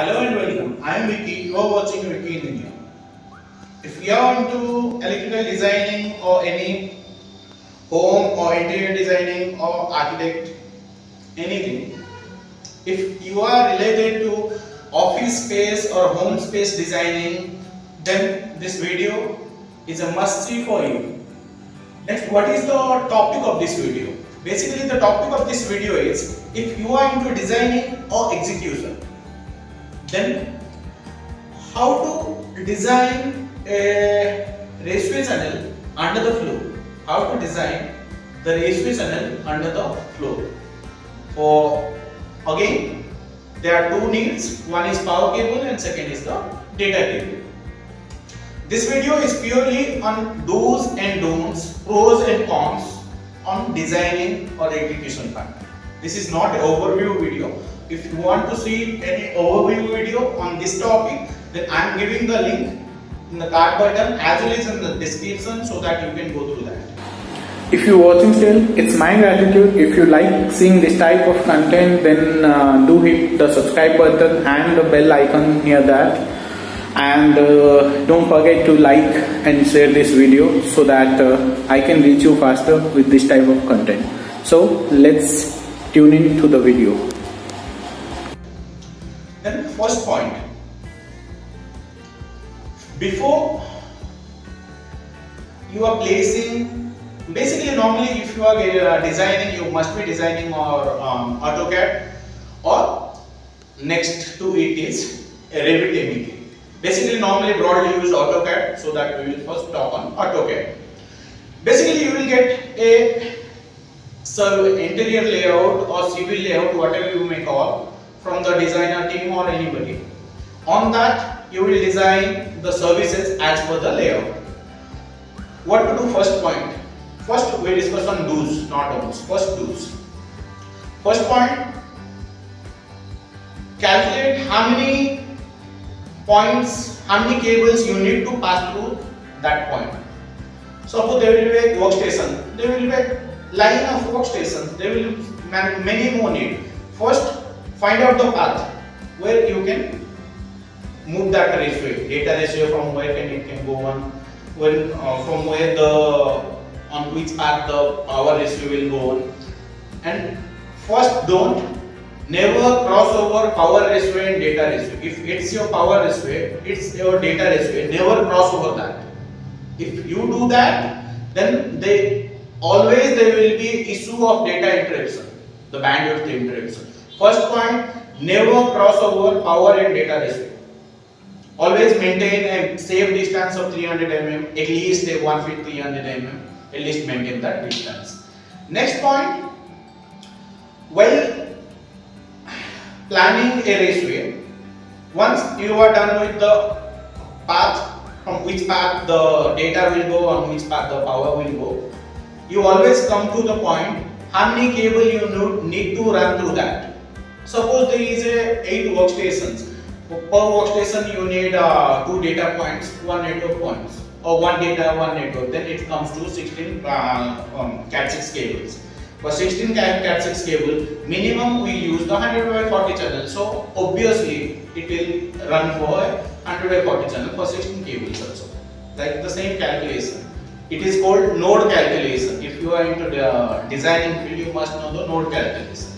Hello and welcome. I am Vicky. You are watching Vicky Engineer. If you are into electrical designing or any home or interior designing or architect, anything, if you are related to office space or home space designing, then this video is a must see for you. Next, what is the topic of this video? Basically, the topic of this video is if you are into designing or execution, then how to design a raceway channel under the floor. How to design the raceway channel under the floor. For again, there are two needs. One is power cable and second is the data cable. This video is purely on do's and don'ts, pros and cons on designing or execution part. This is not an overview video. If you want to see any overview video on this topic, then I am giving the link in the card button as well as in the description so that you can go through that. If you're watching still, it's my gratitude. If you like seeing this type of content, then uh, do hit the subscribe button and the bell icon near that. And uh, don't forget to like and share this video so that uh, I can reach you faster with this type of content. So let's tune in to the video. Before you are placing, basically normally if you are uh, designing, you must be designing or um, AutoCAD or next to it is Revit MEP. Basically normally broadly use AutoCAD so that we will first talk on AutoCAD. Basically you will get a so interior layout or civil layout whatever you may call from the designer team or anybody. On that you will design the services as per the layout. What to do first point? First we discuss on do's not don'ts. First do's. First point calculate how many points, how many cables you need to pass through that point. Suppose there will be a workstation, there will be a line of workstations, there will be many more need. First find out the path where you can move that raceway, data raceway from where can it can go on, when uh, from where the on which path the power raceway will go on. And first don't never cross over power raceway and data raceway. If it's your power raceway, it's your data raceway, never cross over that. If you do that, then they always there will be issue of data interruption, the bandwidth interruption. First point, never cross over power and data raceway. Always maintain a safe distance of 300 mm, at least a 1 feet 300 mm, at least maintain that distance. Next point, while planning a raceway, once you are done with the path, from which path the data will go, on which path the power will go, you always come to the point how many cable you need to run through that. Suppose there is a 8 workstations. Per workstation you need uh, 2 data points, 1 network points or 1 data, 1 network. Then it comes to 16 uh, um, Cat6 cables. For 16 Cat6 cable, minimum we use the 100 by 40 channel. So obviously it will run for 100 by 40 channel for 16 cables also. Like the same calculation. It is called node calculation. If you are into the designing field, you must know the node calculation.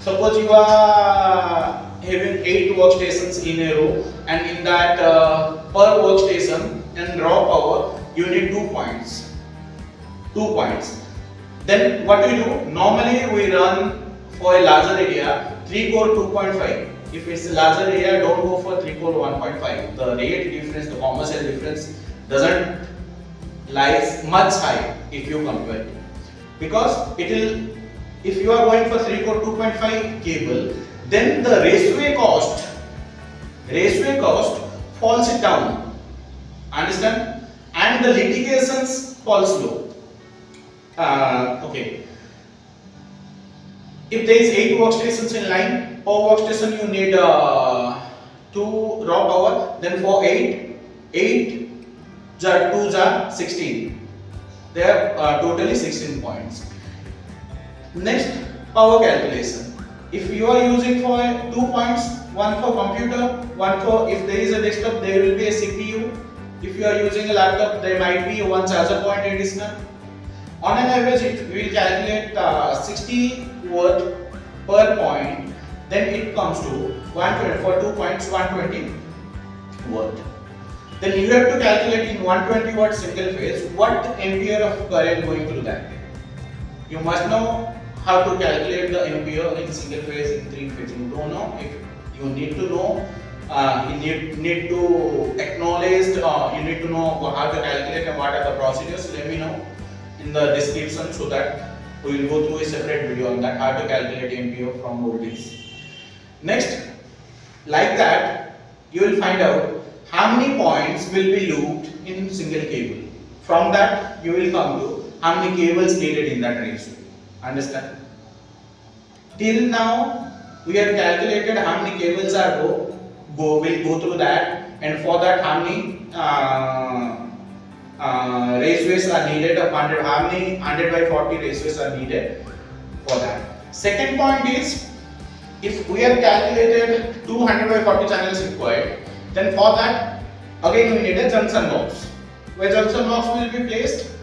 Suppose you are having 8 workstations in a row and in that uh, per workstation and raw power you need 2 points. 2 points. Then what do we do? Normally we run for a larger area 3 core 2.5. If it's a larger area, don't go for 3 core 1.5. The rate difference, the commercial difference doesn't lies much high if you compare it because it will if you are going for 3 core 2.5 cable then the raceway cost raceway cost falls it down. Understand? And the litigations falls low. Uh, okay. If there is 8 workstations in line per workstation you need uh, 2 raw power then for 8 8 jar 2 jar 16 they are uh, totally 16 points. Next power calculation if you are using for two points, one for computer, one for if there is a desktop, there will be a CPU. If you are using a laptop, there might be one charger point additional. On an average, it will calculate uh, 60 watt per point. Then it comes to 120 for two points, 120 watt. Then you have to calculate in 120 watt single phase what ampere of current going through that. You must know how to calculate the ampere in single phase in three phase. You don't know if you need to know. Uh, you need, need to acknowledge. Uh, you need to know how to calculate and what are the procedures. Let me know in the description so that we will go through a separate video on that how to calculate ampere from voltage. Next, like that, you will find out how many points will be looped in single cable. From that, you will come to how many cables needed in that ratio. Understand? Till now, we have calculated how many cables are go, go will go through that. And for that how many uh, uh, raceways are needed? Of 100 how many 100 by 40 raceways are needed for that? Second point is if we have calculated 200 by 40 channels required then for that again we need a junction box. Where junction box will be placed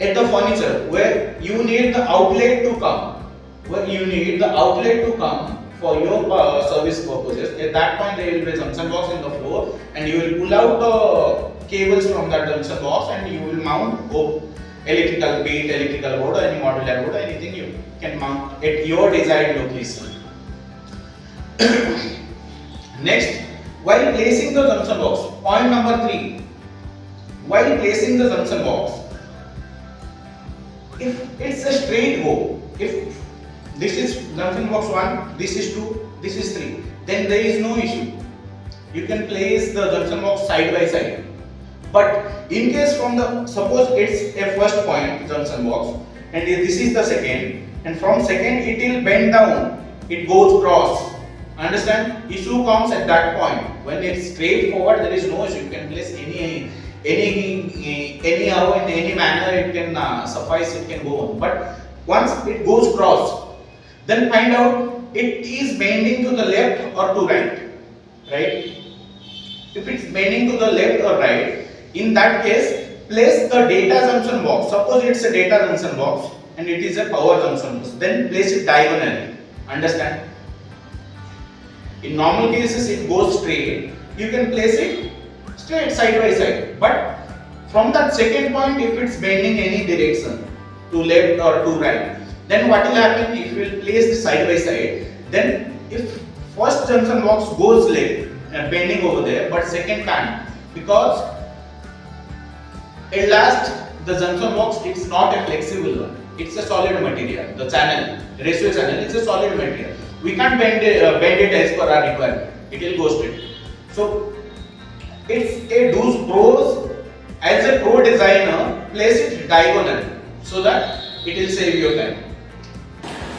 at the furniture where you need the outlet to come. Where you need the outlet to come for your uh, service purposes. At that point there will be a junction box in the floor and you will pull out the cables from that junction box and you will mount oh, electrical beat electrical board or any modular board anything you can mount at your desired location. Next while placing the junction box point number 3 while placing the junction box if it's a straight oh, go if this is junction box 1 this is 2 this is 3 then there is no issue. You can place the junction box side by side. But in case from the suppose it's a first point junction box and this is the second and from second it will bend down it goes cross. Understand? Issue comes at that point. When it's straight forward there is no issue. You can place any any any how in any manner it can uh, suffice it can go on but once it goes cross then find out it is bending to the left or to right. Right? If it's bending to the left or right, in that case, place the data junction box. Suppose it's a data junction box and it is a power junction box. Then place it diagonally. Understand? In normal cases, it goes straight. You can place it straight side by side. But from that second point, if it's bending any direction, to left or to right, then what will happen if you will place the side by side, then if first junction box goes left and bending over there, but second can't because at last the junction box it's not a flexible one. It's a solid material. The channel, ratio channel, it's a solid material. We can't bend uh, bend it as per our requirement. It will go straight. So it's a do's pros as a pro designer place it diagonal so that it will save your time.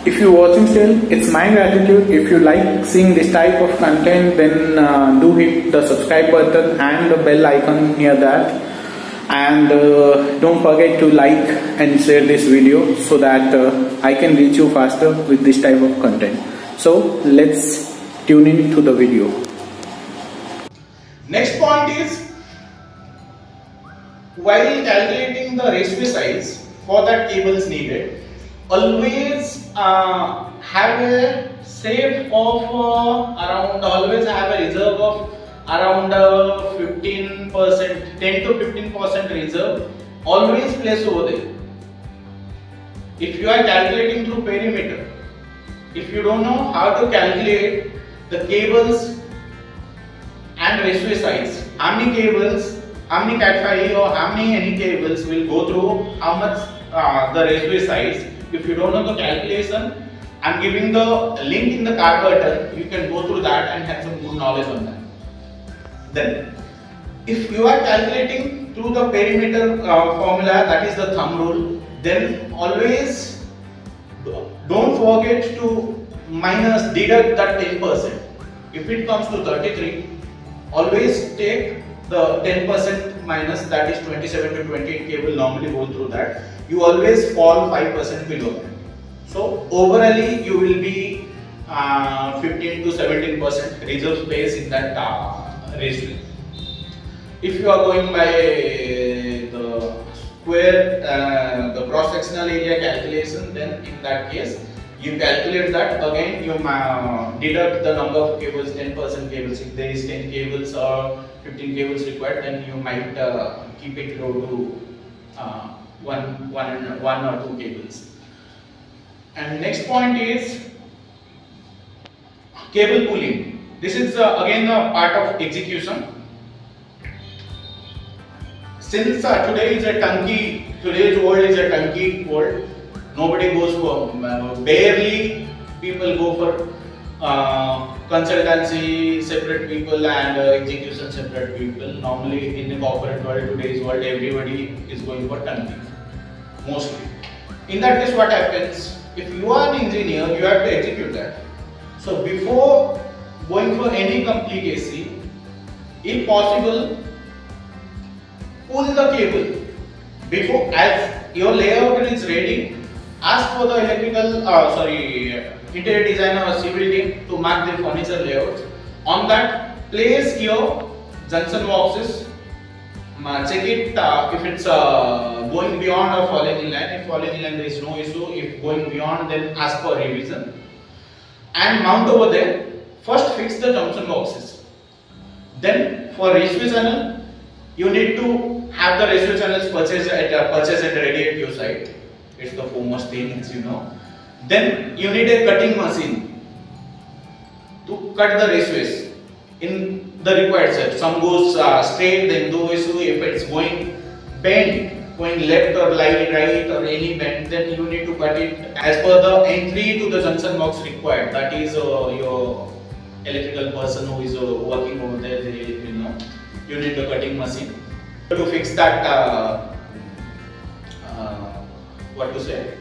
If you're watching still, it's my gratitude. If you like seeing this type of content, then uh, do hit the subscribe button and the bell icon near that. And uh, don't forget to like and share this video so that uh, I can reach you faster with this type of content. So let's tune in to the video. Next point is while calculating the raceway size for that cables needed, always uh, have a save of uh, around always have a reserve of around 15% uh, 10 to 15% reserve always place over there. If you are calculating through perimeter if you don't know how to calculate the cables and size how many cables how many cat 5 or how many any cables will go through how much uh, the size if you don't know the calculation, I'm giving the link in the card button. You can go through that and have some good knowledge on that. Then, if you are calculating through the perimeter uh, formula, that is the thumb rule, then always don't forget to minus deduct that 10%. If it comes to 33, always take the 10% minus that is 27 to 28 cable normally go through that you always fall 5% below that. So overall you will be uh, 15 to 17 percent reserve space in that uh, raceway. If you are going by the square, uh, the cross sectional area calculation, then in that case you calculate that again you deduct the number of cables 10% cables. If there is 10 cables or 15 cables required then you might uh, keep it low to uh, one, one, one or two cables. And next point is cable pulling. This is uh, again a part of execution. Since uh, today is a turnkey today's world is a turnkey world Nobody goes for, barely people go for uh, consultancy separate people and uh, execution separate people. Normally in the corporate world, today's world, everybody is going for turnkey, mostly. In that case, what happens? If you are an engineer, you have to execute that. So before going for any complete AC, if possible, pull the cable. Before, as your layout is ready, Ask for the electrical, uh, sorry, interior designer or civil team to mark the furniture layouts. On that, place your junction boxes. Check it uh, if it's uh, going beyond or falling in line. If falling in line, there is no issue. If going beyond, then ask for revision. And mount over there. First, fix the junction boxes. Then, for raceway channel, you need to have the raceway channels purchased at uh, purchased and ready at your site it's the as you know. Then you need a cutting machine to cut the raceways in the required shape. Some goes uh, straight, then do issue if it's going bent, going left or right, right or any bend, then you need to cut it as per the entry to the junction box required. That is uh, your electrical person who is uh, working over there. They, you know, you need the cutting machine to fix that. What to say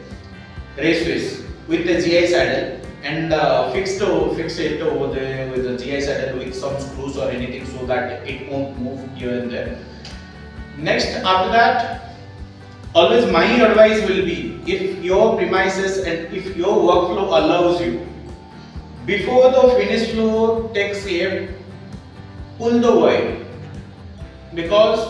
raceways with the GI saddle and uh, fix to fix it over there with the GI saddle with some screws or anything so that it won't move here and there. Next after that always my advice will be if your premises and if your workflow allows you before the finish flow takes shape pull the wire because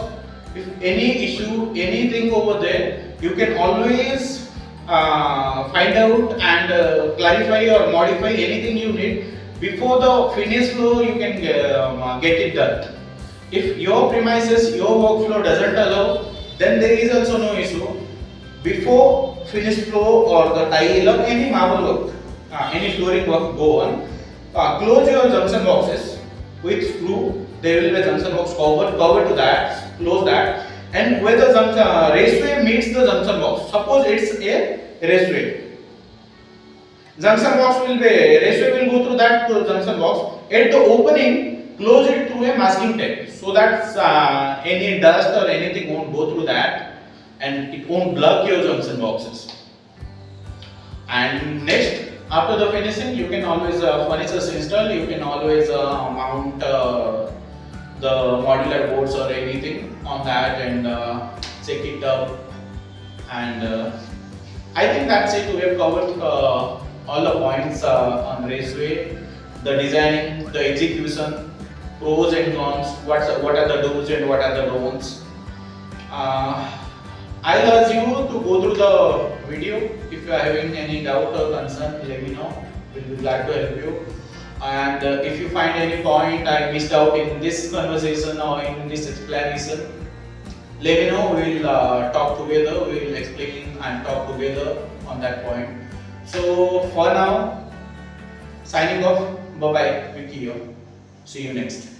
if any issue anything over there you can always uh, find out and uh, clarify or modify anything you need before the finish flow you can um, get it done. If your premises, your workflow doesn't allow, then there is also no issue. Before finish flow or the tile or any marble work, uh, any flooring work go on, uh, close your junction boxes with screw. There will be a junction box cover, cover to that, close that and where the junction, uh, raceway meets the junction box. Suppose it's a raceway. Junction box will be, raceway will go through that junction box. At the opening, close it through a masking tape so that uh, any dust or anything won't go through that and it won't block your junction boxes. And next, after the finishing, you can always, uh, furniture install, you can always uh, mount uh, the modular boards or anything on that and uh, check it up and uh, I think that's it. We have covered uh, all the points uh, on raceway. The designing the execution pros and cons what's what are the do's and what are the don'ts. Uh, I'll ask you to go through the video. If you are having any doubt or concern let me know. We'll be glad to help you and uh, if you find any point I missed out in this conversation or in this explanation let me know. We'll uh, talk together. We'll explain and talk together on that point. So for now signing off. Bye bye Vicky see you next